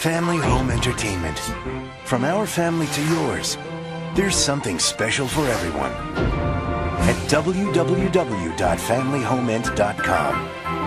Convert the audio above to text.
Family Home Entertainment. From our family to yours, there's something special for everyone. At www.familyhomeent.com.